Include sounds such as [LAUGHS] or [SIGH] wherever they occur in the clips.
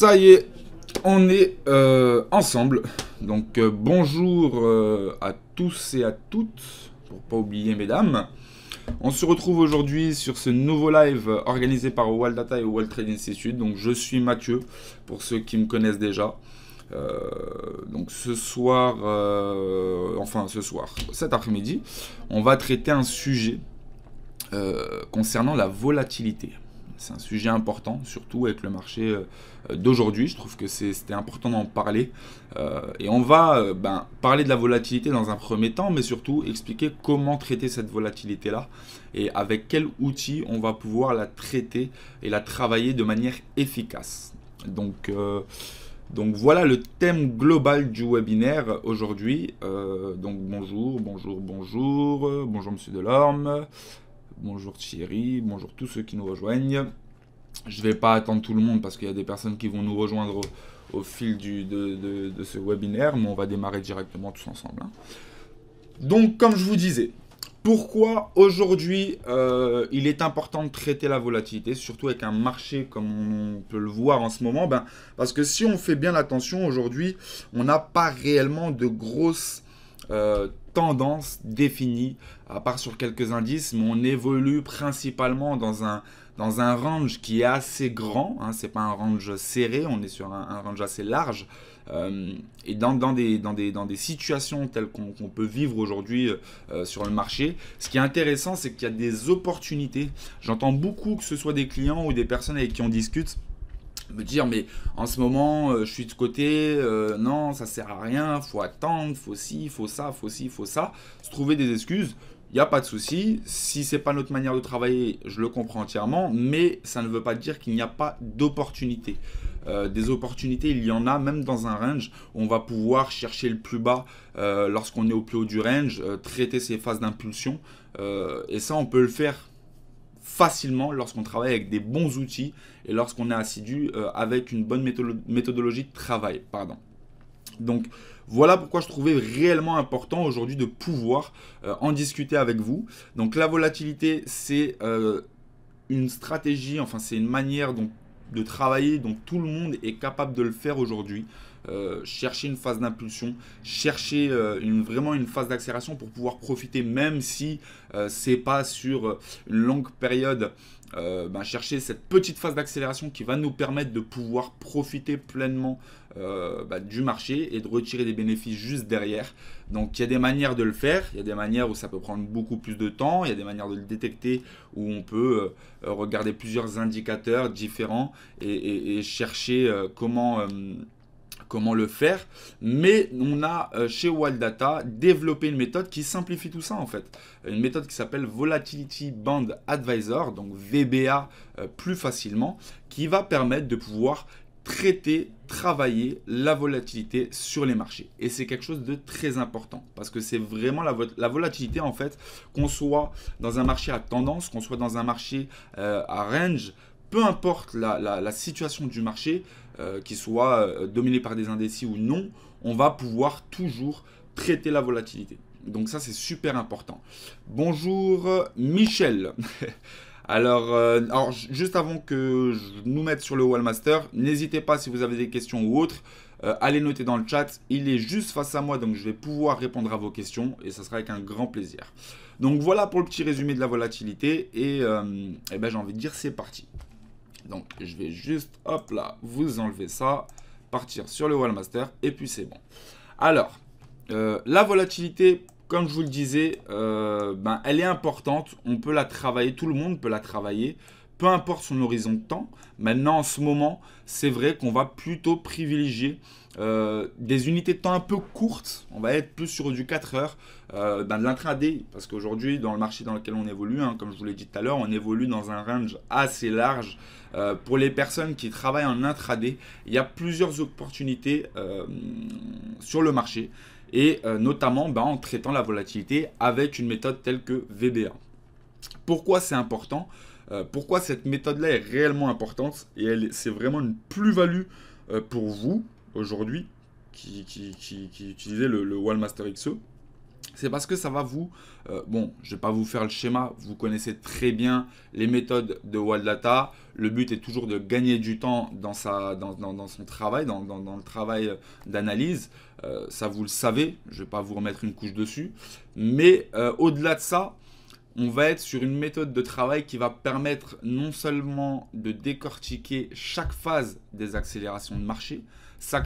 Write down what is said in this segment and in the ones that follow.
Ça y est, on est euh, ensemble. Donc euh, bonjour euh, à tous et à toutes, pour pas oublier mesdames. On se retrouve aujourd'hui sur ce nouveau live organisé par Wall Data et Wall Trade Institute. Donc je suis Mathieu, pour ceux qui me connaissent déjà. donc ce soir, enfin ce soir, cet après-midi, on va traiter un sujet concernant la volatilité. C'est un sujet important, surtout avec le marché euh, d'aujourd'hui. Je trouve que c'était important d'en parler. Euh, et on va euh, ben, parler de la volatilité dans un premier temps, mais surtout expliquer comment traiter cette volatilité-là et avec quels outils on va pouvoir la traiter et la travailler de manière efficace. Donc, donc voilà le thème global du webinaire aujourd'hui. donc bonjour, bonjour, bonjour, bonjour Monsieur Delorme. Bonjour Thierry, bonjour tous ceux qui nous rejoignent. Je ne vais pas attendre tout le monde parce qu'il y a des personnes qui vont nous rejoindre au, fil de, ce webinaire, mais on va démarrer directement tous ensemble. Hein. Donc, comme je vous disais, pourquoi aujourd'hui euh, il est important de traiter la volatilité, surtout avec un marché comme on peut le voir en ce moment? Ben, Parce que si on fait bien attention, aujourd'hui, on n'a pas réellement de grosses euh, tendance définie, à part sur quelques indices, mais on évolue principalement dans un, dans un range qui est assez grand, hein, c'est pas un range serré, on est sur un, range assez large, euh, et dans, des, dans, des, dans des situations telles qu'on peut vivre aujourd'hui euh, sur le marché, ce qui est intéressant, c'est qu'il y a des opportunités. J'entends beaucoup que ce soit des clients ou des personnes avec qui on discute, me dire mais en ce moment euh, je suis de côté, euh, non ça sert à rien, faut attendre, faut ci, faut ça, faut ci, faut ça, se trouver des excuses, il n'y a pas de souci. Si c'est pas notre manière de travailler, je le comprends entièrement, mais ça ne veut pas dire qu'il n'y a pas d'opportunités. Euh, des opportunités, il y en a même dans un range. On va pouvoir chercher le plus bas lorsqu'on est au plus haut du range, traiter ces phases d'impulsion. et ça, on peut le faire facilement lorsqu'on travaille avec des bons outils et lorsqu'on est assidu euh, avec une bonne méthodologie de travail. Pardon. Donc voilà pourquoi je trouvais réellement important aujourd'hui de pouvoir euh, en discuter avec vous. Donc la volatilité, c'est euh, une stratégie, enfin c'est une manière de travailler dont tout le monde est capable de le faire aujourd'hui. Euh, chercher une phase d'impulsion, chercher euh, vraiment une phase d'accélération pour pouvoir profiter, même si euh, c'est pas sur une longue période. Ben, chercher cette petite phase d'accélération qui va nous permettre de pouvoir profiter pleinement ben, du marché et de retirer des bénéfices juste derrière. Donc il y a des manières de le faire, il y a des manières où ça peut prendre beaucoup plus de temps, il y a des manières de le détecter où on peut regarder plusieurs indicateurs différents et chercher comment comment le faire. Mais on a euh, chez Wildata développé une méthode qui simplifie tout ça en fait. Une méthode qui s'appelle Volatility Band Advisor, donc VBA euh, plus facilement, qui va permettre de pouvoir traiter, travailler la volatilité sur les marchés. Et c'est quelque chose de très important parce que c'est vraiment la, la, volatilité en fait, qu'on soit dans un marché à tendance, qu'on soit dans un marché euh, à range, peu importe la, situation du marché, euh, qu'il soit euh, dominé par des indécis ou non, on va pouvoir toujours traiter la volatilité. Donc ça, c'est super important. Bonjour Michel. [LAUGHS] alors, euh, juste avant que je nous mette sur le Wallmaster, n'hésitez pas si vous avez des questions ou autres, allez noter dans le chat. Il est juste face à moi, donc je vais pouvoir répondre à vos questions et ça sera avec un grand plaisir. Donc voilà pour le petit résumé de la volatilité et, et ben, j'ai envie de dire c'est parti. Donc, je vais juste, hop là, vous enlever ça, partir sur le Wallmaster, et puis c'est bon. Alors, euh, la volatilité, comme je vous le disais, euh, ben, elle est importante. On peut la travailler, tout le monde peut la travailler, peu importe son horizon de temps. Maintenant, en ce moment, c'est vrai qu'on va plutôt privilégier euh, des unités de temps un peu courtes, on va être plus sur du 4 heures, euh, de l'intraday, parce qu'aujourd'hui, dans le marché dans lequel on évolue, hein, comme je vous l'ai dit tout à l'heure, on évolue dans un range assez large. Euh, pour les personnes qui travaillent en intraday, il y a plusieurs opportunités sur le marché, et notamment ben, en traitant la volatilité avec une méthode telle que VBA. Pourquoi c'est important? Pourquoi cette méthode-là est réellement importante? Et c'est vraiment une plus-value pour vous, aujourd'hui qui, utilisait le, le Wallmaster XE. C'est parce que ça va vous... Euh, bon, je ne vais pas vous faire le schéma, vous connaissez très bien les méthodes de Wildata. Le but est toujours de gagner du temps dans, son travail, dans, dans le travail d'analyse. Euh, ça, vous le savez, je ne vais pas vous remettre une couche dessus. Mais euh, au-delà de ça, on va être sur une méthode de travail qui va permettre non seulement de décortiquer chaque phase des accélérations de marché,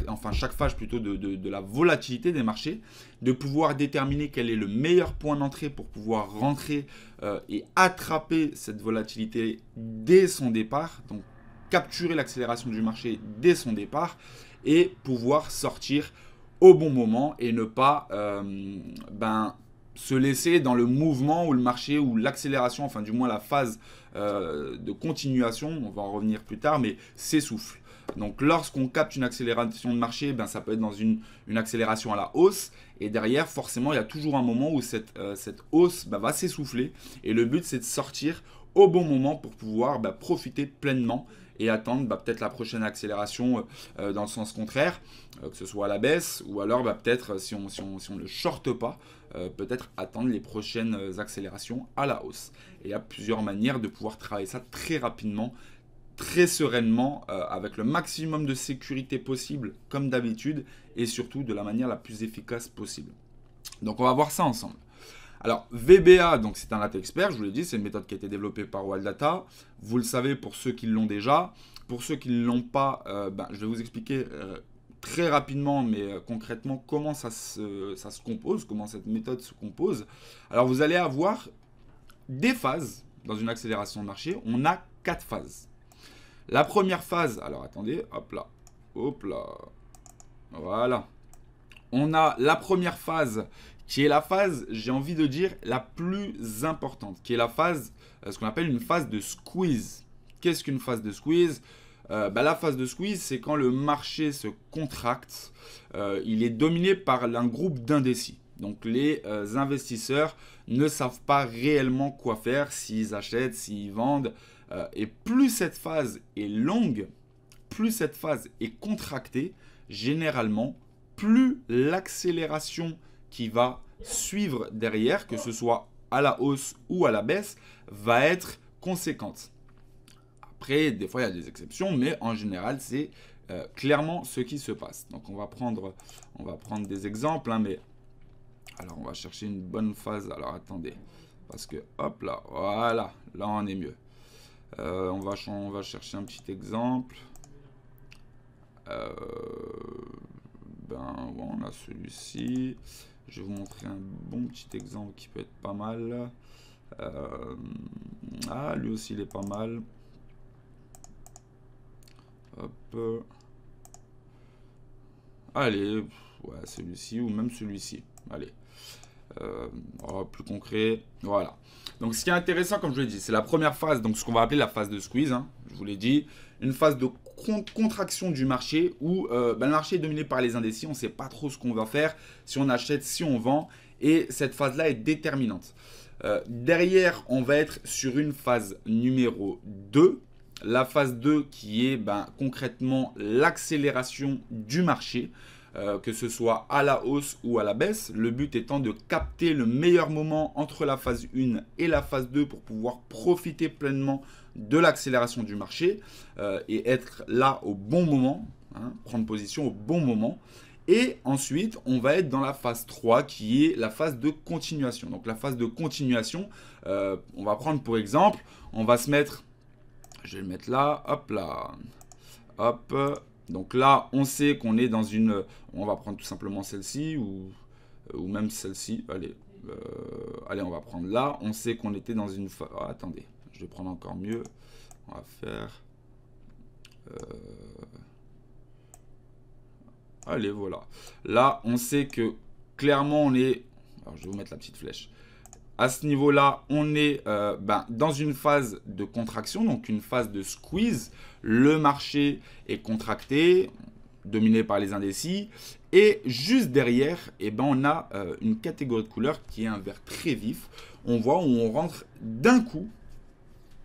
enfin chaque phase plutôt de, la volatilité des marchés, de pouvoir déterminer quel est le meilleur point d'entrée pour pouvoir rentrer euh, et attraper cette volatilité dès son départ, donc capturer l'accélération du marché dès son départ et pouvoir sortir au bon moment et ne pas euh, ben, se laisser dans le mouvement ou le marché ou l'accélération, enfin du moins la phase euh, de continuation, on va en revenir plus tard, mais s'essouffle. Donc lorsqu'on capte une accélération de marché, ben, ça peut être dans une, accélération à la hausse. Et derrière, forcément, il y a toujours un moment où cette, euh, hausse ben, va s'essouffler. Et le but, c'est de sortir au bon moment pour pouvoir ben, profiter pleinement et attendre peut-être la prochaine accélération euh, dans le sens contraire, que ce soit à la baisse, ou alors peut-être si on, si, si on ne shorte pas, euh, peut-être attendre les prochaines accélérations à la hausse. Et il y a plusieurs manières de pouvoir travailler ça très rapidement, très sereinement, euh, avec le maximum de sécurité possible, comme d'habitude, et surtout de la manière la plus efficace possible. Donc on va voir ça ensemble. Alors VBA, donc c'est un latte expert, je vous l'ai dit, c'est une méthode qui a été développée par Wildata. Vous le savez pour ceux qui l'ont déjà. Pour ceux qui ne l'ont pas, euh, ben, je vais vous expliquer très rapidement, mais euh, concrètement, comment ça se, ça se compose, comment cette méthode se compose. Alors, vous allez avoir des phases dans une accélération de marché. On a quatre phases. La première phase, alors attendez, hop là, hop là, voilà. On a la première phase qui est la phase, j'ai envie de dire, la plus importante, qui est la phase, euh, ce qu'on appelle une phase de squeeze. Qu'est-ce qu'une phase de squeeze? Euh, bah, la phase de squeeze, c'est quand le marché se contracte. Euh, il est dominé par un groupe d'indécis. Donc les investisseurs ne savent pas réellement quoi faire, s'ils achètent, s'ils vendent. Et plus cette phase est longue, plus cette phase est contractée, généralement, plus l'accélération qui va suivre derrière, que ce soit à la hausse ou à la baisse, va être conséquente. Après, des fois, il y a des exceptions, mais en général, c'est euh, clairement ce qui se passe. Donc, on va prendre, on va prendre des exemples, hein, mais alors, on va chercher une bonne phase. Alors, attendez, parce que, hop là, voilà, là, on est mieux. Euh, on, va, chercher un petit exemple. Euh, ben, on a celui-ci. Je vais vous montrer un bon petit exemple qui peut être pas mal. ah, lui aussi, il est pas mal. Hop. Allez, ouais, celui-ci ou même celui-ci. Allez. Euh, plus concret. Voilà. Donc, ce qui est intéressant, comme je l'ai dit, c'est la première phase, donc ce qu'on va appeler la phase de squeeze. Hein, je vous l'ai dit. Une phase de contraction du marché où euh, ben, le marché est dominé par les indécis. On ne sait pas trop ce qu'on va faire, si on achète, si on vend. Et cette phase-là est déterminante. Euh, derrière, on va être sur une phase numéro 2 la phase 2 qui est ben, concrètement l'accélération du marché, euh, que ce soit à la hausse ou à la baisse. Le but étant de capter le meilleur moment entre la phase 1 et la phase 2 pour pouvoir profiter pleinement de l'accélération du marché euh, et être là au bon moment, hein, prendre position au bon moment. Et ensuite, on va être dans la phase 3 qui est la phase de continuation. Donc la phase de continuation, euh, on va prendre pour exemple, on va se mettre je vais le mettre là, hop là, hop. Donc là, on sait qu'on est dans une... On va prendre tout simplement celle-ci ou, même celle-ci. Allez, euh, allez, on va prendre là. On sait qu'on était dans une... Ah, attendez, je vais prendre encore mieux. On va faire... Euh, allez, voilà. Là, on sait que clairement, on est... Alors, je vais vous mettre la petite flèche à ce niveau-là, on est euh, ben, dans une phase de contraction, donc une phase de squeeze. Le marché est contracté, dominé par les indécis. Et juste derrière, eh ben, on a euh, une catégorie de couleurs qui est un vert très vif. On voit où on rentre d'un coup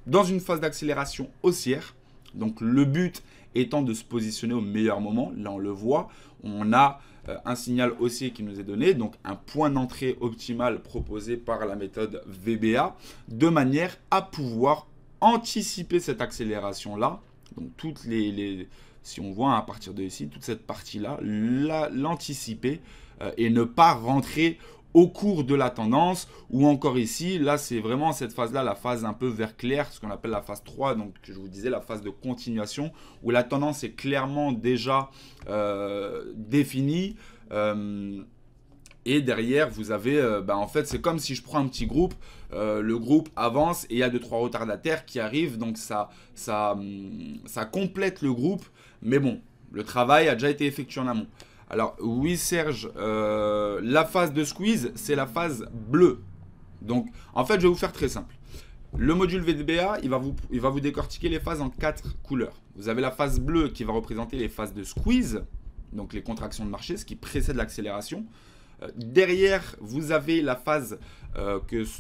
dans une phase d'accélération haussière Donc le but étant de se positionner au meilleur moment. Là, on le voit. On a un signal haussier qui nous est donné, donc un point d'entrée optimal proposé par la méthode VBA, de manière à pouvoir anticiper cette accélération-là. Donc toutes les, si on voit à partir de ici, toute cette partie-là, l'anticiper euh, et ne pas rentrer au cours de la tendance, ou encore ici, là c'est vraiment cette phase-là, la phase un peu vert clair, ce qu'on appelle la phase 3, donc je vous disais la phase de continuation, où la tendance est clairement déjà euh, définie. Euh, et derrière, vous avez, euh, bah, en fait, c'est comme si je prends un petit groupe, le groupe avance et il y a deux trois retardataires qui arrivent, donc ça, ça, ça complète le groupe. Mais bon, le travail a déjà été effectué en amont. Alors oui Serge, euh, la phase de squeeze, c'est la phase bleue. Donc en fait, je vais vous faire très simple. Le module VDBA, il va, vous, il va décortiquer les phases en quatre couleurs. Vous avez la phase bleue qui va représenter les phases de squeeze, donc les contractions de marché, ce qui précède l'accélération. Euh, derrière, vous avez la phase, euh,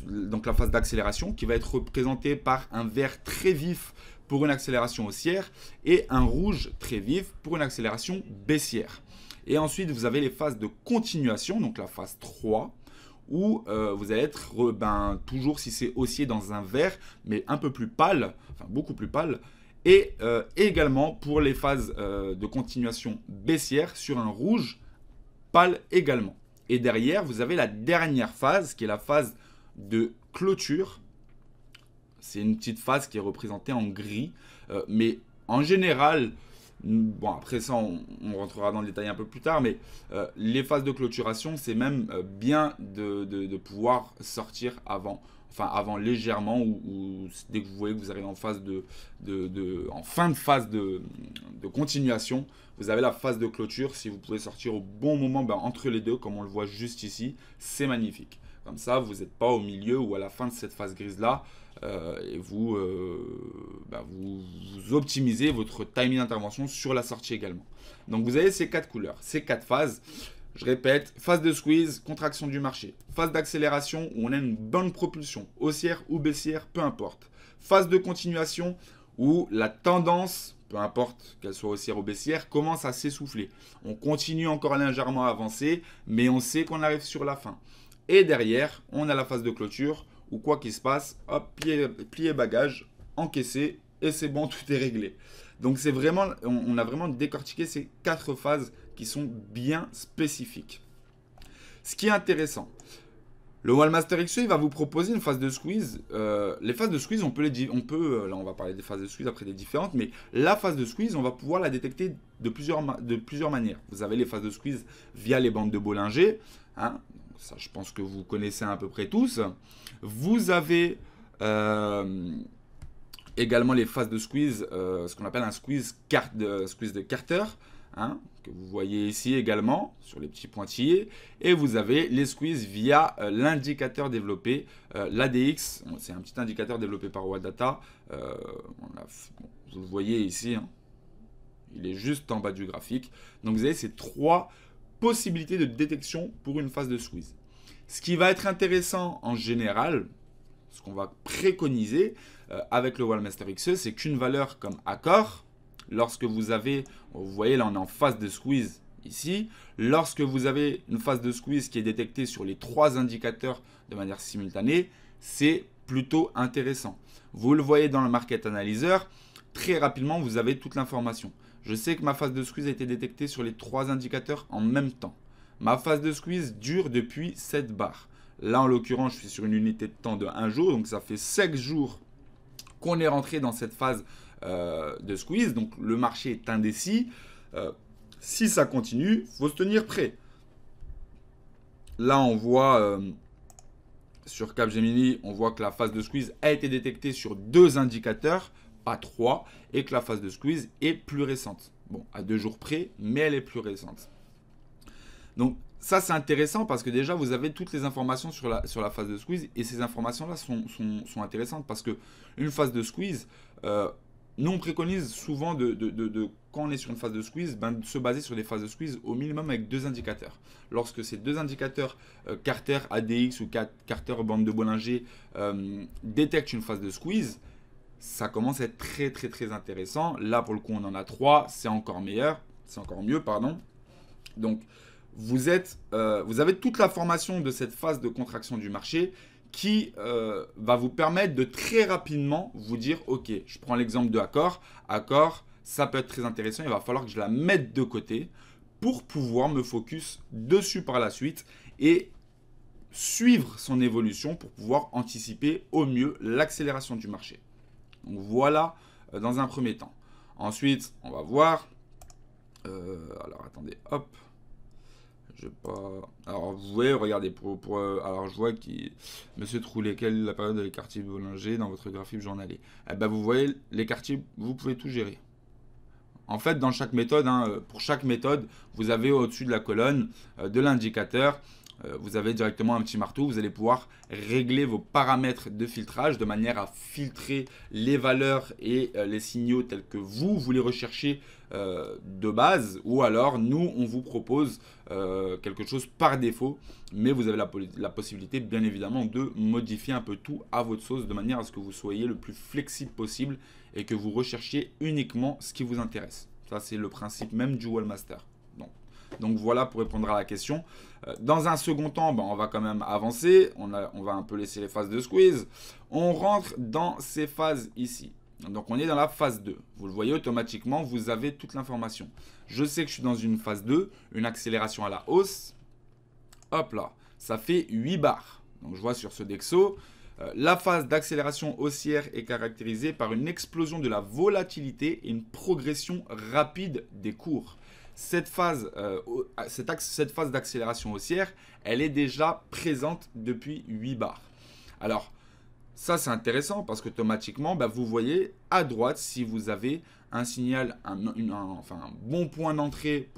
la phase d'accélération qui va être représentée par un vert très vif pour une accélération haussière et un rouge très vif pour une accélération baissière. Et ensuite, vous avez les phases de continuation, donc la phase 3, où euh, vous allez être ben, toujours, si c'est haussier, dans un vert, mais un peu plus pâle, enfin beaucoup plus pâle. Et euh, également pour les phases euh, de continuation baissière sur un rouge pâle également. Et derrière, vous avez la dernière phase, qui est la phase de clôture. C'est une petite phase qui est représentée en gris. mais en général, Bon, après ça, on, rentrera dans le détail un peu plus tard, mais euh, les phases de clôturation, c'est même euh, bien de, pouvoir sortir avant, enfin avant légèrement, ou, dès que vous voyez que vous arrivez en, phase de, en fin de phase de, continuation, vous avez la phase de clôture. Si vous pouvez sortir au bon moment ben, entre les deux, comme on le voit juste ici, c'est magnifique. Comme ça, vous n'êtes pas au milieu ou à la fin de cette phase grise-là. Euh, et vous, euh, bah, vous, vous, optimisez votre timing d'intervention sur la sortie également. Donc vous avez ces quatre couleurs, ces quatre phases. Je répète, phase de squeeze, contraction du marché. Phase d'accélération où on a une bonne propulsion, haussière ou baissière, peu importe. Phase de continuation où la tendance, peu importe qu'elle soit haussière ou baissière, commence à s'essouffler. On continue encore légèrement à avancer, mais on sait qu'on arrive sur la fin. Et derrière, on a la phase de clôture ou quoi qu'il se passe, hop, plier, plier bagage, encaisser, et c'est bon, [LAUGHS] tout est réglé. Donc c'est vraiment, on, a vraiment décortiqué ces quatre phases qui sont bien spécifiques. Ce qui est intéressant, le Wallmaster XE, il va vous proposer une phase de squeeze. Euh, les phases de squeeze, on peut les, on peut, euh, là on va parler des phases de squeeze après des différentes, mais la phase de squeeze, on va pouvoir la détecter de plusieurs, de plusieurs manières. Vous avez les phases de squeeze via les bandes de Bollinger, hein, ça je pense que vous connaissez à peu près tous. Vous avez euh, également les phases de squeeze, euh, ce qu'on appelle un squeeze, de, squeeze de Carter, hein, que vous voyez ici également sur les petits pointillés. Et vous avez les squeezes via euh, l'indicateur développé, l'ADX, c'est un petit indicateur développé par Wadata. vous le voyez ici, hein. il est juste en bas du graphique. Donc vous avez ces trois possibilité de détection pour une phase de squeeze. Ce qui va être intéressant en général, ce qu'on va préconiser euh, avec le Wallmaster XE, c'est qu'une valeur comme accord, lorsque vous avez, vous voyez là on est en phase de squeeze ici, lorsque vous avez une phase de squeeze qui est détectée sur les trois indicateurs de manière simultanée, c'est plutôt intéressant. Vous le voyez dans le Market Analyzer, très rapidement vous avez toute l'information. Je sais que ma phase de squeeze a été détectée sur les trois indicateurs en même temps. Ma phase de squeeze dure depuis 7 barres. Là, en l'occurrence, je suis sur une unité de temps de 1 jour, donc ça fait 5 jours qu'on est rentré dans cette phase euh, de squeeze. Donc le marché est indécis. Euh, si ça continue, faut se tenir prêt. Là, on voit euh, sur Capgemini, on voit que la phase de squeeze a été détectée sur deux indicateurs à 3 et que la phase de squeeze est plus récente. Bon, à deux jours près, mais elle est plus récente. Donc ça c'est intéressant parce que déjà vous avez toutes les informations sur la, sur la phase de squeeze et ces informations là sont, sont, intéressantes parce que une phase de squeeze, euh, nous on préconise souvent de, de, quand on est sur une phase de squeeze, ben, de se baser sur des phases de squeeze au minimum avec deux indicateurs. Lorsque ces deux indicateurs, euh, Carter ADX ou Carter bande de Bollinger, euh, détectent une phase de squeeze, ça commence à être très très très intéressant. Là, pour le coup, on en a trois, c'est encore meilleur, c'est encore mieux, pardon. Donc, vous, euh, avez toute la formation de cette phase de contraction du marché qui euh, va vous permettre de très rapidement vous dire, ok, je prends l'exemple de accord, accord, ça peut être très intéressant, il va falloir que je la mette de côté pour pouvoir me focus dessus par la suite et suivre son évolution pour pouvoir anticiper au mieux l'accélération du marché. Donc voilà euh, dans un premier temps. Ensuite, on va voir. Euh, alors attendez, hop. Je pas. Alors vous voyez, regardez pour, pour euh, alors je vois qui Monsieur Troulet, quelle est la période des quartiers Bollinger dans votre graphique journalier? Eh ben vous voyez les quartiers, vous pouvez tout gérer. En fait, dans chaque méthode, hein, pour chaque méthode, vous avez au-dessus de la colonne de l'indicateur vous avez directement un petit marteau, vous allez pouvoir régler vos paramètres de filtrage de manière à filtrer les valeurs et euh, les signaux tels que vous voulez rechercher euh, de base ou alors nous on vous propose quelque chose par défaut mais vous avez la, la, possibilité bien évidemment de modifier un peu tout à votre sauce de manière à ce que vous soyez le plus flexible possible et que vous recherchiez uniquement ce qui vous intéresse. Ça c'est le principe même du Wallmaster. Donc voilà pour répondre à la question. Euh, dans un second temps, ben, on va quand même avancer. On, va un peu laisser les phases de squeeze. On rentre dans ces phases ici. Donc on est dans la phase 2. Vous le voyez automatiquement, vous avez toute l'information. Je sais que je suis dans une phase 2, une accélération à la hausse. Hop là, ça fait 8 barres. Donc je vois sur ce Dexo, euh, la phase d'accélération haussière est caractérisée par une explosion de la volatilité et une progression rapide des cours cette phase, euh, cette, phase d'accélération haussière, elle est déjà présente depuis 8 bars. Alors, ça c'est intéressant parce qu'automatiquement, bah, vous voyez à droite si vous avez un signal, un, enfin, un bon point d'entrée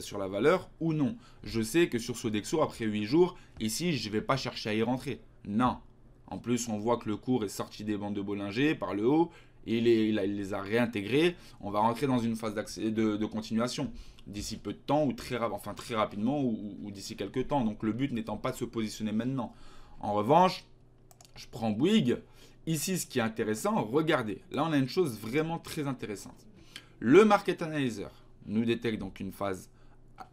sur la valeur ou non. Je sais que sur Sodexo, après 8 jours, ici, je ne vais pas chercher à y rentrer. Non. En plus, on voit que le cours est sorti des bandes de Bollinger par le haut et il, les a réintégrés. On va rentrer dans une phase de, continuation d'ici peu de temps ou très, enfin, très rapidement ou, d'ici quelques temps. Donc le but n'étant pas de se positionner maintenant. En revanche, je prends Bouygues. Ici, ce qui est intéressant, regardez. Là, on a une chose vraiment très intéressante. Le Market Analyzer nous détecte donc une phase,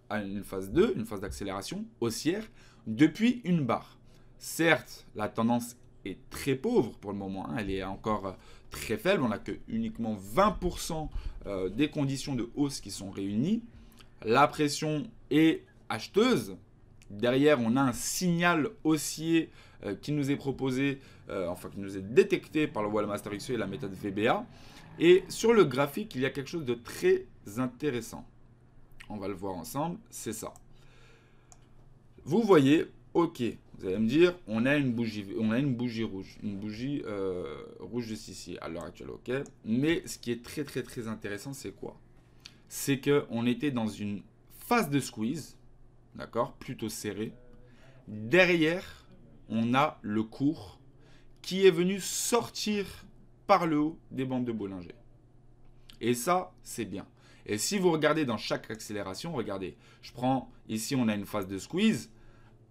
une phase 2, une phase d'accélération haussière, depuis une barre. Certes, la tendance est très pauvre pour le moment. Hein. Elle est encore euh, très faible. On n'a que uniquement 20% euh, des conditions de hausse qui sont réunies. La pression est acheteuse. Derrière, on a un signal haussier euh, qui nous est proposé, enfin qui nous est détecté par le Wallmaster XE et la méthode VBA. Et sur le graphique, il y a quelque chose de très intéressant. On va le voir ensemble, c'est ça. Vous voyez, ok, vous allez me dire, on a une bougie, on a une bougie rouge, une bougie euh, rouge de ici à l'heure actuelle, ok. Mais ce qui est très très très intéressant, c'est quoi? C'est que on était dans une phase de squeeze, d'accord, plutôt serrée. Derrière, on a le cours qui est venu sortir par le haut des bandes de Bollinger. Et ça, c'est bien. Et si vous regardez dans chaque accélération, regardez, je prends ici, on a une phase de squeeze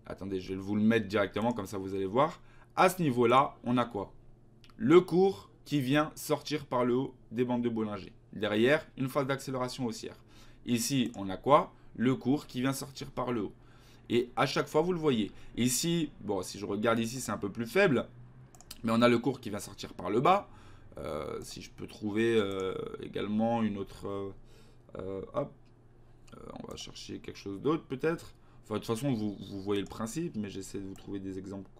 Attendez, je vais vous le mettre directement, comme ça vous allez voir. À ce niveau-là, on a quoi? Le cours qui vient sortir par le haut des bandes de Bollinger. Derrière, une phase d'accélération haussière. Ici, on a quoi? Le cours qui vient sortir par le haut. Et à chaque fois, vous le voyez. Ici, bon, si je regarde ici, c'est un peu plus faible. Mais on a le cours qui vient sortir par le bas. Euh, si je peux trouver euh, également une autre... Euh, hop. on va chercher quelque chose d'autre peut-être de toute façon, vous, voyez le principe, mais j'essaie de vous trouver des exemples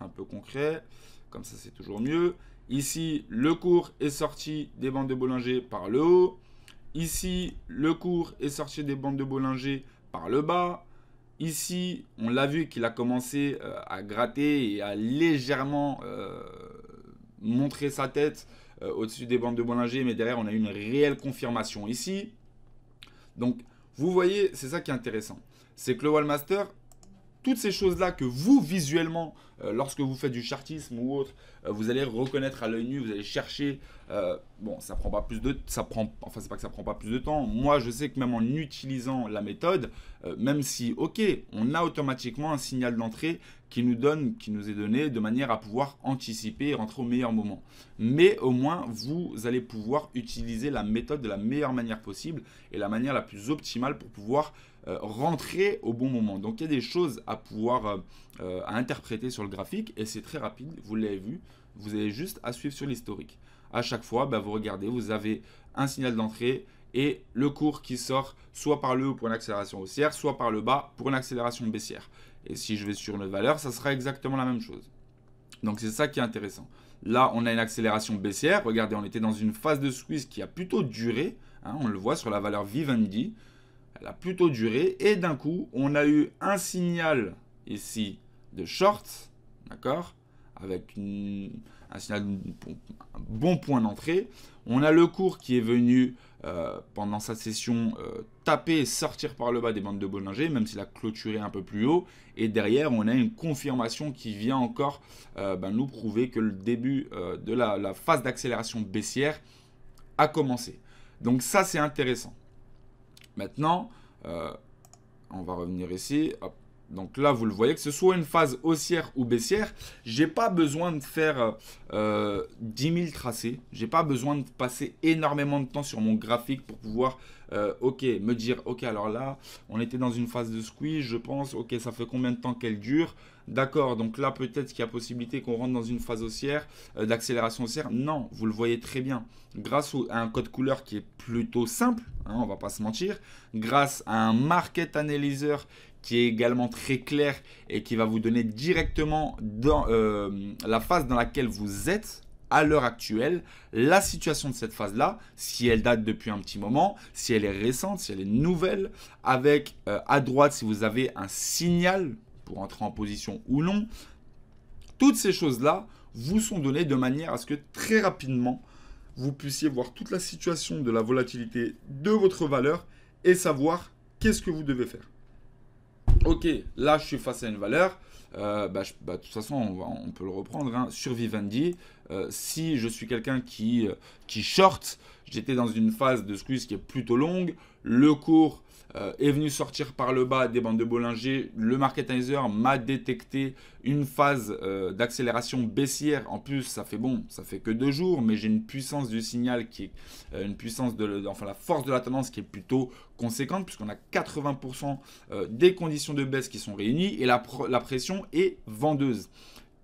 un peu concrets. Comme ça, c'est toujours mieux. Ici, le cours est sorti des bandes de Bollinger par le haut. Ici, le cours est sorti des bandes de Bollinger par le bas. Ici, on l'a vu qu'il a commencé euh, à gratter et à légèrement euh, montrer sa tête euh, au-dessus des bandes de Bollinger, mais derrière, on a une réelle confirmation ici. Donc, vous voyez, c'est ça qui est intéressant. C'est que le Wallmaster, toutes ces choses-là que vous, visuellement, euh, lorsque vous faites du chartisme ou autre, euh, vous allez reconnaître à l'œil nu, vous allez chercher. Euh, bon, ça prend pas plus de ça prend enfin c'est pas que ça prend pas plus de temps. Moi, je sais que même en utilisant la méthode, même si OK, on a automatiquement un signal d'entrée qui nous donne qui nous est donné de manière à pouvoir anticiper et rentrer au meilleur moment. Mais au moins vous allez pouvoir utiliser la méthode de la meilleure manière possible et la manière la plus optimale pour pouvoir rentrer au bon moment. Donc il y a des choses à pouvoir à interpréter sur le graphique et c'est très rapide, vous l'avez vu, vous avez juste à suivre sur l'historique. À chaque fois, bah, vous regardez, vous avez un signal d'entrée et le cours qui sort soit par le haut pour une accélération haussière, soit par le bas pour une accélération baissière. Et si je vais sur une valeur, ça sera exactement la même chose. Donc c'est ça qui est intéressant. Là, on a une accélération baissière. Regardez, on était dans une phase de squeeze qui a plutôt duré. Hein, on le voit sur la valeur Vivendi. Elle a plutôt duré. Et d'un coup, on a eu un signal ici de short, d'accord Avec un signal, un bon point d'entrée. On a le cours qui est venu euh, pendant sa session euh, taper et sortir par le bas des bandes de Bollinger, même s'il a clôturé un peu plus haut. Et derrière, on a une confirmation qui vient encore euh, ben, nous prouver que le début de la, la phase d'accélération baissière a commencé. Donc ça, c'est intéressant. Maintenant, on va revenir ici. Hop. Donc là, vous le voyez, que ce soit une phase haussière ou baissière, j'ai pas besoin de faire euh, 10 000 tracés. J'ai pas besoin de passer énormément de temps sur mon graphique pour pouvoir, euh, ok, me dire, ok, alors là, on était dans une phase de squeeze, je pense, ok, ça fait combien de temps qu'elle dure? D'accord, donc là, peut-être qu'il y a possibilité qu'on rentre dans une phase haussière, euh, d'accélération haussière. Non, vous le voyez très bien. Grâce à un code couleur qui est plutôt simple, hein, on va pas se mentir, grâce à un market analyzer qui est également très clair et qui va vous donner directement dans euh, la phase dans laquelle vous êtes à l'heure actuelle, la situation de cette phase-là, si elle date depuis un petit moment, si elle est récente, si elle est nouvelle, avec euh, à droite si vous avez un signal pour entrer en position ou non, toutes ces choses-là vous sont données de manière à ce que très rapidement, vous puissiez voir toute la situation de la volatilité de votre valeur et savoir qu'est-ce que vous devez faire ok, là je suis face à une valeur, euh, bah, bah, de toute façon on, peut le reprendre, hein, sur Vivendi, euh, si je suis quelqu'un qui, euh, qui short, j'étais dans une phase de squeeze qui est plutôt longue, le cours euh, est venu sortir par le bas des bandes de Bollinger. Le marketizer m'a détecté une phase euh, d'accélération baissière. En plus, ça fait bon, ça fait que deux jours, mais j'ai une puissance du signal qui est euh, une puissance de, enfin la force de la tendance qui est plutôt conséquente puisqu'on a 80% des conditions de baisse qui sont réunies et la, la pression est vendeuse.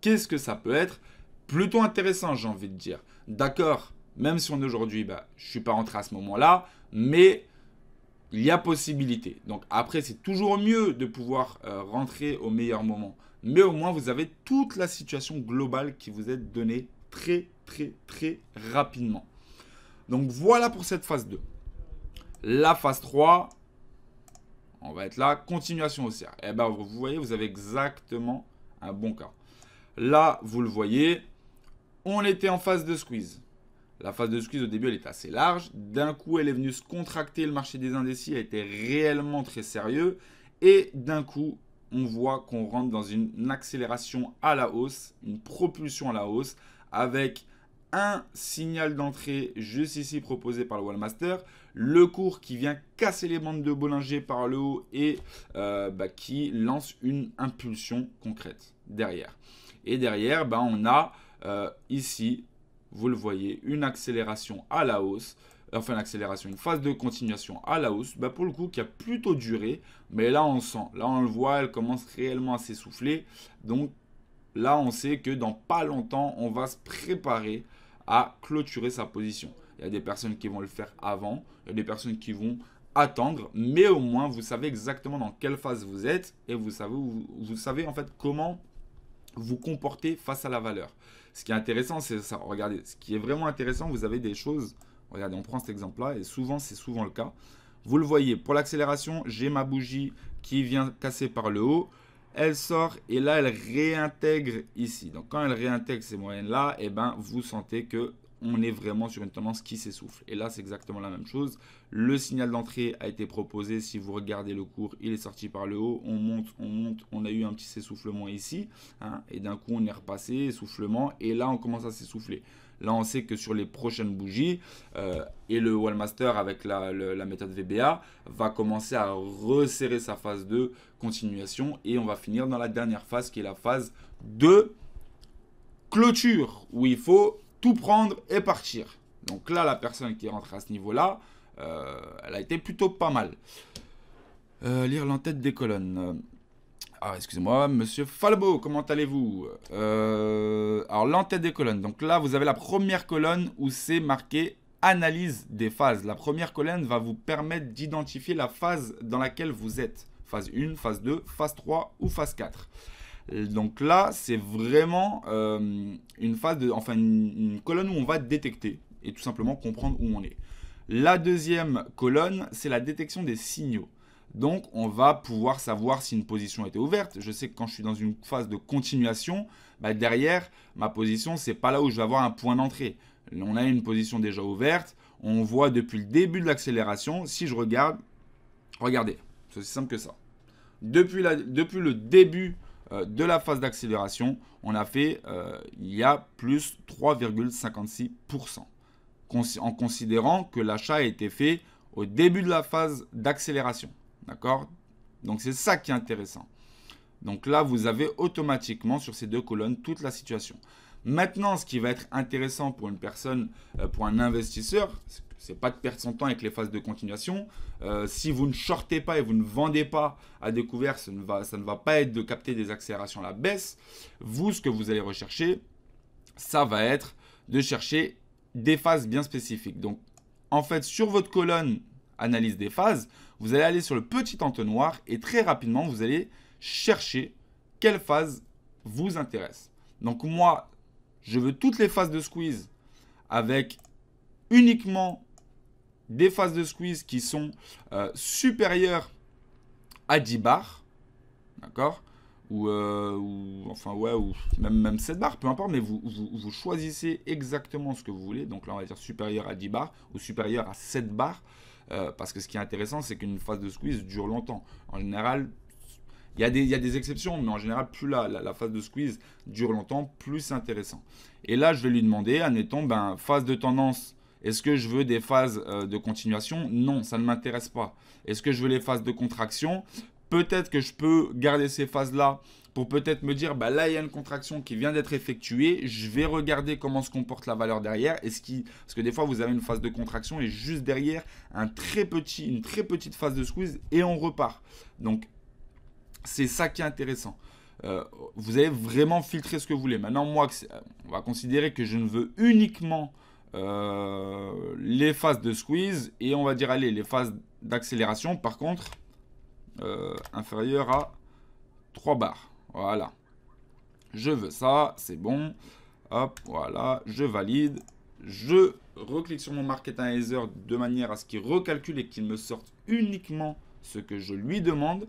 Qu'est-ce que ça peut être? Plutôt intéressant, j'ai envie de dire. D'accord, même si on est aujourd'hui, bah, je ne suis pas rentré à ce moment-là, mais il y a possibilité. Donc après, c'est toujours mieux de pouvoir euh, rentrer au meilleur moment. Mais au moins, vous avez toute la situation globale qui vous est donnée très, très, très rapidement. Donc voilà pour cette phase 2. La phase 3, on va être là, continuation haussière. Et eh ben, vous voyez, vous avez exactement un bon cas. Là, vous le voyez, on était en phase de squeeze. La phase de squeeze au début elle est assez large. D'un coup elle est venue se contracter. Le marché des indécis a été réellement très sérieux. Et d'un coup on voit qu'on rentre dans une accélération à la hausse, une propulsion à la hausse avec un signal d'entrée juste ici proposé par le Wallmaster, le cours qui vient casser les bandes de Bollinger par le haut et euh, bah, qui lance une impulsion concrète derrière. Et derrière, bah, on a euh, ici vous le voyez, une accélération à la hausse, enfin une accélération, une phase de continuation à la hausse, bah pour le coup qui a plutôt duré, mais là on sent, là on le voit, elle commence réellement à s'essouffler, donc là on sait que dans pas longtemps on va se préparer à clôturer sa position. Il y a des personnes qui vont le faire avant, il y a des personnes qui vont attendre, mais au moins vous savez exactement dans quelle phase vous êtes et vous savez, vous savez en fait comment vous comporter face à la valeur. Ce qui est intéressant, c'est ça. Regardez, ce qui est vraiment intéressant, vous avez des choses. Regardez, on prend cet exemple-là, et souvent, c'est souvent le cas. Vous le voyez, pour l'accélération, j'ai ma bougie qui vient casser par le haut. Elle sort et là, elle réintègre ici. Donc, quand elle réintègre ces moyennes-là, eh ben, vous sentez que on est vraiment sur une tendance qui s'essouffle. Et là, c'est exactement la même chose. Le signal d'entrée a été proposé. Si vous regardez le cours, il est sorti par le haut. On monte, on monte. On a eu un petit essoufflement ici. Hein, et d'un coup, on est repassé, essoufflement. Et là, on commence à s'essouffler. Là, on sait que sur les prochaines bougies, euh, et le Wallmaster avec la, méthode VBA va commencer à resserrer sa phase de continuation. Et on va finir dans la dernière phase qui est la phase de clôture, où il faut tout prendre et partir. Donc là, la personne qui est rentrée à ce niveau-là, euh, elle a été plutôt pas mal. Euh, lire l'entête des colonnes. Ah, excusez-moi, monsieur Falbo, comment allez-vous? Euh, Alors, l'entête des colonnes. Donc là, vous avez la première colonne où c'est marqué analyse des phases. La première colonne va vous permettre d'identifier la phase dans laquelle vous êtes. Phase 1, phase 2, phase 3 ou phase 4. Donc là, c'est vraiment euh, une phase de, enfin une, colonne où on va détecter et tout simplement comprendre où on est. La deuxième colonne, c'est la détection des signaux. Donc, on va pouvoir savoir si une position était ouverte. Je sais que quand je suis dans une phase de continuation, bah, derrière, ma position, c'est pas là où je vais avoir un point d'entrée. On a une position déjà ouverte. On voit depuis le début de l'accélération. Si je regarde, regardez, c'est aussi simple que ça. Depuis le début euh, de la phase d'accélération, on a fait, euh, il y a plus 3,56%. En considérant que l'achat a été fait au début de la phase d'accélération. D'accord? Donc c'est ça qui est intéressant. Donc là, vous avez automatiquement sur ces deux colonnes toute la situation. Maintenant, ce qui va être intéressant pour une personne, euh, pour un investisseur, c'est pas de perdre son temps avec les phases de continuation. Euh, si vous ne shortez pas et vous ne vendez pas à découvert, ça ne va, ça ne va pas être de capter des accélérations à la baisse. Vous, ce que vous allez rechercher, ça va être de chercher des phases bien spécifiques. Donc, en fait, sur votre colonne analyse des phases, vous allez aller sur le petit entonnoir et très rapidement, vous allez chercher quelle phase vous intéresse. Donc moi, je veux toutes les phases de squeeze avec uniquement des phases de squeeze qui sont euh, supérieures à 10 bars. D'accord? Euh, ou, enfin ouais, ou même, même 7 bars, peu importe, mais vous, vous, choisissez exactement ce que vous voulez. Donc là, on va dire supérieur à 10 bars ou supérieur à 7 bars. Euh, parce que ce qui est intéressant, c'est qu'une phase de squeeze dure longtemps. En général, il y, a des, exceptions, mais en général, plus la, la, phase de squeeze dure longtemps, plus c'est intéressant. Et là, je vais lui demander, admettons, ben, phase de tendance est-ce que je veux des phases euh, de continuation? Non, ça ne m'intéresse pas. Est-ce que je veux les phases de contraction? Peut-être que je peux garder ces phases-là pour peut-être me dire, bah là, il y a une contraction qui vient d'être effectuée. Je vais regarder comment se comporte la valeur derrière. Est-ce. Parce que des fois, vous avez une phase de contraction et juste derrière, une très petite phase de squeeze et on repart. Donc, c'est ça qui est intéressant. Euh, vous avez vraiment filtré ce que vous voulez. Maintenant, moi, on va considérer que je ne veux uniquement euh, les phases de squeeze et on va dire allez les phases d'accélération par contre euh, inférieures à 3 barres. Voilà. Je veux ça c'est bon. Hop voilà. Je valide. Je reclique sur mon market analyzer de manière à ce qu'il recalcule et qu'il me sorte uniquement ce que je lui demande.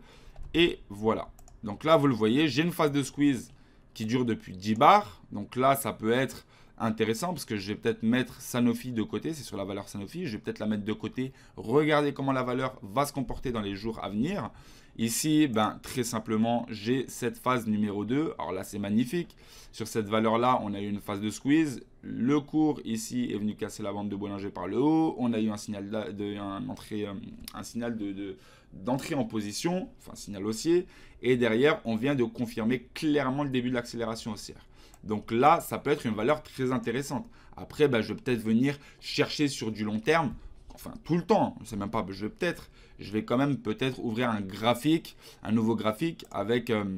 Et voilà. Donc là vous le voyez j'ai une phase de squeeze qui dure depuis 10 bars donc là ça peut être intéressant parce que je vais peut-être mettre Sanofi de côté, c'est sur la valeur Sanofi, je vais peut-être la mettre de côté, regarder comment la valeur va se comporter dans les jours à venir. Ici, ben, très simplement, j'ai cette phase numéro 2. Alors là, c'est magnifique. Sur cette valeur-là, on a eu une phase de squeeze. Le cours ici est venu casser la bande de Bollinger par le haut. On a eu un signal euh, d'entrée en position, enfin signal haussier. Et derrière, on vient de confirmer clairement le début de l'accélération haussière. Donc là, ça peut être une valeur très intéressante. Après, bah, je vais peut-être venir chercher sur du long terme, enfin tout le temps, je ne sais même pas, je vais peut-être, je vais quand même peut-être ouvrir un graphique, un nouveau graphique avec, euh,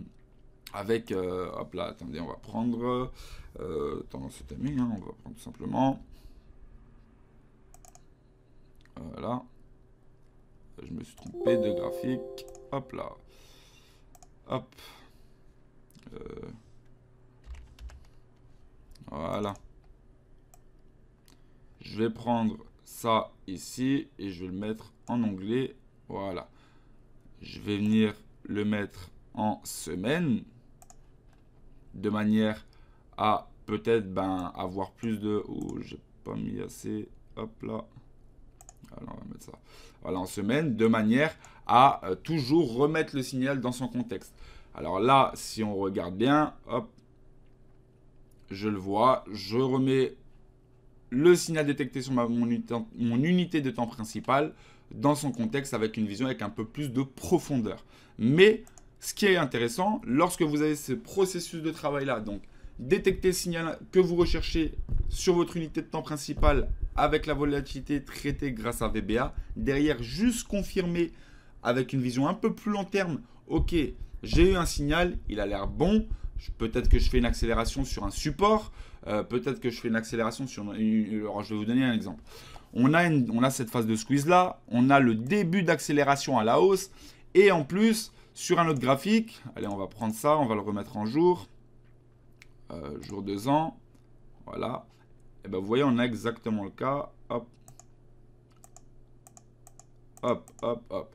avec, euh, hop là, attendez, on va prendre, euh, tendance timing, hein, on va prendre tout simplement, voilà, je me suis trompé de graphique, hop là, hop, euh, voilà. Je vais prendre ça ici et je vais le mettre en onglet. Voilà. Je vais venir le mettre en semaine de manière à peut-être ben, avoir plus de... ou pas mis assez. Hop là. Voilà, on va mettre ça. Voilà, en semaine, de manière à euh, toujours remettre le signal dans son contexte. Alors là, si on regarde bien, hop, je le vois, je remets le signal détecté sur mon, unité, de temps principale dans son contexte avec une vision avec un peu plus de profondeur. Mais ce qui est intéressant, lorsque vous avez ce processus de travail-là, donc détecter le signal que vous recherchez sur votre unité de temps principale avec la volatilité traitée grâce à VBA, derrière juste confirmer avec une vision un peu plus long terme, ok, j'ai eu un signal, il a l'air bon, peut-être que je fais une accélération sur un support, euh, peut-être que je fais une accélération sur... Une, alors je vais vous donner un exemple. On a, on a cette phase de squeeze là, on a le début d'accélération à la hausse, et en plus, sur un autre graphique, allez on va prendre ça, on va le remettre en jour, euh, jour 2 ans, voilà, et ben vous voyez on a exactement le cas, hop, hop, hop, hop.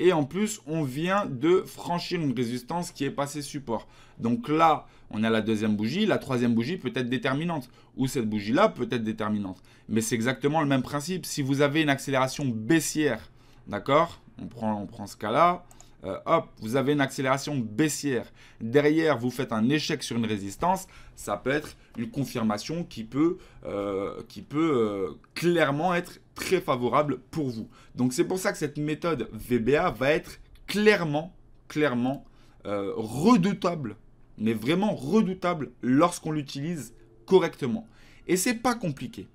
Et en plus, on vient de franchir une résistance qui est passée support. Donc là, on a la deuxième bougie. La troisième bougie peut être déterminante. Ou cette bougie-là peut être déterminante. Mais c'est exactement le même principe. Si vous avez une accélération baissière, d'accord on prend, on prend ce cas-là. Euh, hop, vous avez une accélération baissière. Derrière, vous faites un échec sur une résistance. Ça peut être une confirmation qui peut, euh, qui peut euh, clairement être très favorable pour vous. Donc c'est pour ça que cette méthode VBA va être clairement, clairement redoutable, mais vraiment redoutable lorsqu'on l'utilise correctement. Et c'est pas compliqué.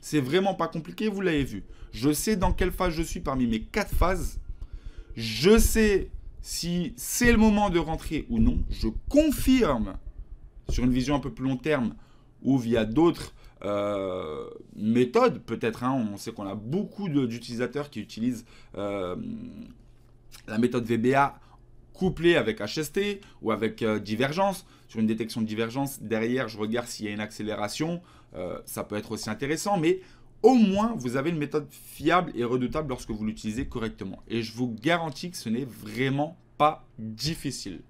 C'est vraiment pas compliqué, vous l'avez vu. Je sais dans quelle phase je suis parmi mes quatre phases je sais si c'est le moment de rentrer ou non. Je confirme sur une vision un peu plus long terme ou via d'autres euh, méthodes, peut-être. Hein. on sait qu'on a beaucoup d'utilisateurs qui utilisent euh, la méthode VBA couplée avec HST ou avec euh, divergence. Sur une détection de divergence, derrière, je regarde s'il y a une accélération. ça peut être aussi intéressant, mais au moins vous avez une méthode fiable et redoutable lorsque vous l'utilisez correctement. Et je vous garantis que ce n'est vraiment pas difficile.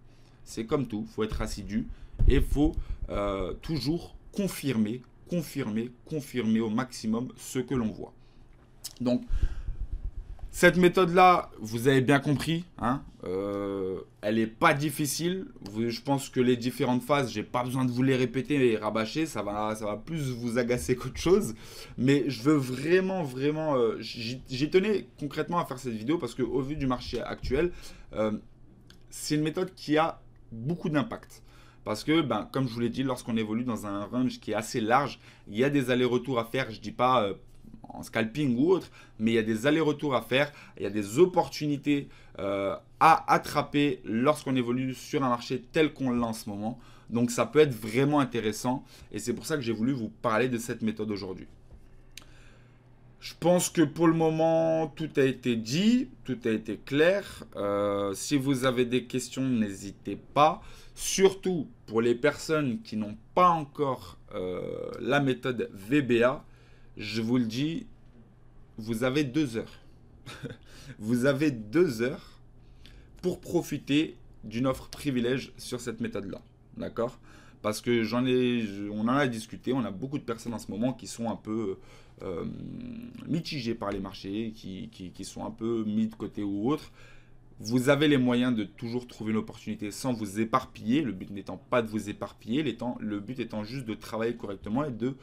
C'est comme tout, il faut être assidu et il faut euh, toujours confirmer, confirmer, confirmer au maximum ce que l'on voit. Donc, cette méthode-là, vous avez bien compris, hein, euh, elle n'est pas difficile. je pense que les différentes phases, j'ai pas besoin de vous les répéter et rabâcher, ça va, ça va plus vous agacer qu'autre chose. Mais je veux vraiment, vraiment, euh, j'ai tenu concrètement à faire cette vidéo parce qu'au vu du marché actuel, euh, c'est une méthode qui a beaucoup d'impact. Parce que, ben, comme je vous l'ai dit, lorsqu'on évolue dans un range qui est assez large, il y a des allers-retours à faire. Je dis pas scalping ou autre, mais il y a des allers-retours à faire, il y a des opportunités euh, à attraper lorsqu'on évolue sur un marché tel qu'on l'a en ce moment. Donc ça peut être vraiment intéressant et c'est pour ça que j'ai voulu vous parler de cette méthode aujourd'hui. Je pense que pour le moment, tout a été dit, tout a été clair. Euh, si vous avez des questions, n'hésitez pas. Surtout pour les personnes qui n'ont pas encore euh, la méthode VBA, je vous le dis, vous avez deux heures. [LAUGHS] vous avez deux heures pour profiter d'une offre privilège sur cette méthode-là. D'accord? Parce que j'en ai, on en a discuté, on a beaucoup de personnes en ce moment qui sont un peu euh, mitigées par les marchés, qui, qui, sont un peu mis de côté ou autre. Vous avez les moyens de toujours trouver une opportunité sans vous éparpiller. Le but n'étant pas de vous éparpiller, le but étant juste de travailler correctement et de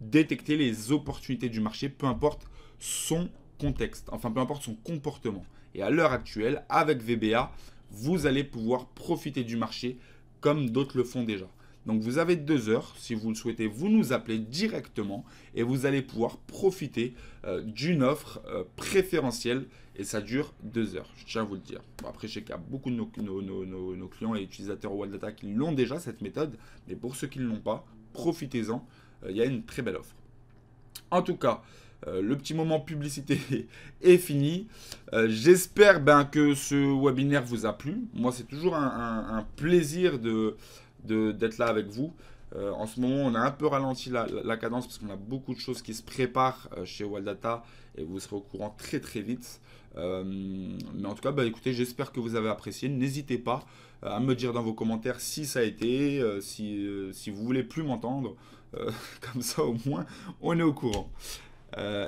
détecter les opportunités du marché, peu importe son contexte, enfin peu importe son comportement. Et à l'heure actuelle, avec VBA, vous allez pouvoir profiter du marché comme d'autres le font déjà. Donc vous avez deux heures, si vous le souhaitez, vous nous appelez directement et vous allez pouvoir profiter euh, d'une offre euh, préférentielle et ça dure deux heures, je tiens à vous le dire. après, je sais qu'il y a beaucoup de nos, clients et utilisateurs Wildata qui l'ont déjà cette méthode, mais pour ceux qui ne l'ont pas, profitez-en. Euh, il y a une très belle offre. En tout cas, euh, le petit moment publicité [LAUGHS] est fini. Euh, j'espère ben, que ce webinaire vous a plu. Moi, c'est toujours un, plaisir de, d'être là avec vous. en ce moment, on a un peu ralenti la, cadence parce qu'on a beaucoup de choses qui se préparent chez Wildata et vous serez au courant très très vite. mais en tout cas, bah, écoutez, j'espère que vous avez apprécié. N'hésitez pas à me dire dans vos commentaires si ça a été, si, si vous voulez plus m'entendre. [LAUGHS] comme ça, au moins, on est au courant.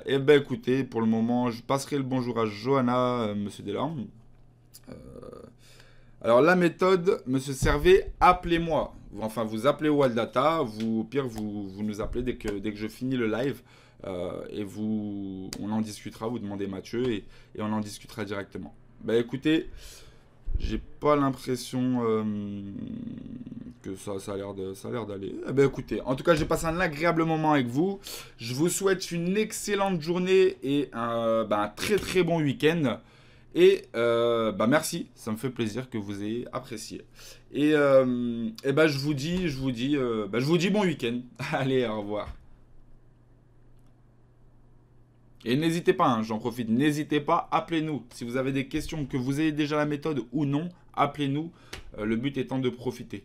et ben écoutez, pour le moment, je passerai le bonjour à Johanna, monsieur Delorme. alors la méthode, monsieur Servet, appelez-moi. Enfin, vous appelez Waldata, vous, au pire, vous, vous nous appelez dès que, dès que je finis le live. Euh, et vous, on en discutera, vous demandez Mathieu et, on en discutera directement. Bah écoutez, j'ai pas l'impression euh, que ça, ça a l'air d'aller. Eh ben écoutez, en tout cas, j'ai passé un agréable moment avec vous. Je vous souhaite une excellente journée et un, bah, très très bon week-end. Et euh, bah merci, ça me fait plaisir que vous ayez apprécié. Et, et bah je vous dis, je vous dis, bah, je vous dis bon week-end. [LAUGHS] Allez, au revoir. Et n'hésitez pas, hein, j'en profite, n'hésitez pas, appelez-nous. Si vous avez des questions, que vous ayez déjà la méthode ou non, appelez-nous. Euh, le but étant de profiter.